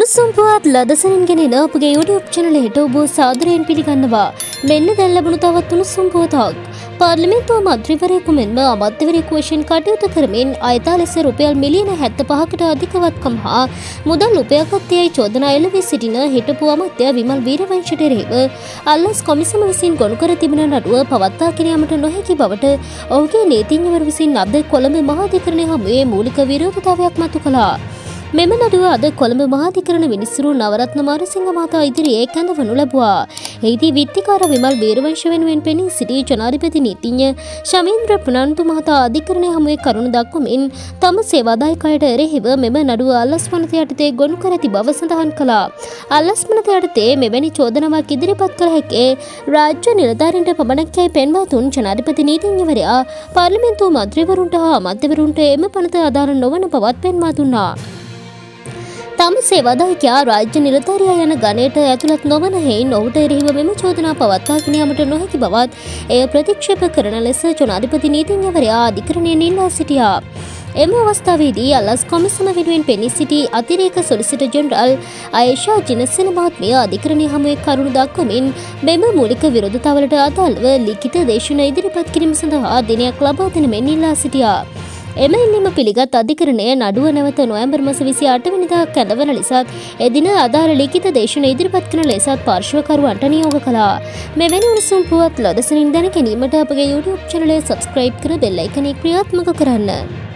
උණුසුම් පුවත් ලදසනින්ගෙන එන අපගේ YouTube චැනලයට ඔබ සාදරයෙන් පිළිගන්නවා. මෙන්න දැන් ලැබුණු තවත් උණුසුම් පුවතක්. පාර්ලිමේන්තුව මන්ත්‍රීවරයෙකු මෙන්ම අමාත්‍යවරයෙකු වශයෙන් කටයුතු කරමින් අයථා ලෙස රුපියල් මිලියන 75කට අධිකවත්කම් හා මුදල් උපයාගත්තේයි චෝදනා එළවී සිටින හිටපු අමාත්‍ය විමල් වීරවංශට එරෙහිව අල්ලස් කොමිසම විසින් ගොනු කර තිබෙන නඩුව පවත්වාගෙන යාමට නොහැකි බවට ඔහුගේ නීතිඥවරු විසින් අද කොළඹ මහාධිකරණය හමුවේ මූලික විරෝධතාවයක් මතු කළා. මෙම නඩුව අද කොළඹ මහාධිකරණ විනිසුරු නවරත්න මාරසිංහ මහතා ඉදිරියේ කැඳවනු ලැබුවා. එහිදී විත්තිකාර විමල් වීරවංශ වෙනුවෙන් පෙනී සිටි ජනාධිපති නීතිඥ ශමීන්ද්‍ර ප්‍රනාන්දු මහතා අධිකරණය හමුවේ කරුණු දක්වමින් තම සේවාදායකයට එරෙහිව මෙම නඩුව අල්ලස් මනත යටතේ ගොනු කර ඇති බව සඳහන් කළා. අල්ලස් මනත යටතේ මෙවැනි චෝදනාවක් ඉදිරිපත් කළ හැකේ රාජ්‍ය නිලධාරීන්ට පමණක් යයි පෙන්වා දුන් ජනාධිපති නීතිඥවරයා පාර්ලිමේන්තු මන්ත්‍රීවරුන්ට හා අමාත්‍යවරුන්ට එම පනත අදාළ නොවන බවත් පෙන්වා දුන්නා. තම සේවාදායකයා රාජ්‍ය නිලධාරියා යන ගණයට ඇතුළත් නොවන හෙයින් ඔහුට එරෙහිව මෙම චෝදනා පවත්වාගෙන යාමට නොහැකි බවත් එය ප්‍රතික්ෂේප කරන ලෙස ජනාධිපති නීතිඥවරයා අධිකරණයෙන් ඉල්ලා සිටියා. එම අවස්ථාවේදී අල්ලස් කොමිසම වෙනුවෙන් පෙනී සිටි අතිරේක සොලිසිට ජෙනරල් අයේෂා ජිනස්සන මහත්මිය අධිකරණය හමුවේ කරුණු දක්වමින් මෙම මූලික විරෝධතාවලට අදාළව ලිඛිත දේශන ඉදිරිපත් කිරීම සඳහා දිනයක් ලබා දෙන මෙන් ඉල්ලා සිටියා. එම ඉල්ලීම පිළිගත් අධිකරණය නඩුව නැවත නොවැම්බර් මස විසි අටවනිදා කැඳවන ලෙසත් එදින අදාළ ලිඛිත දේශන ඉදිරිපත් කරන ලෙසත් පාර්ශ්වකරුවන්ට නියෝග කළා. මෙවැනි උණුසුම් පුවත් ලදසනින් දැන ගැනීමට අපගේ YouTube චැනලය සබස්ක්‍රයිබ් කර බෙල් අයිකනේ ක්‍රියාත්මක කරන්න.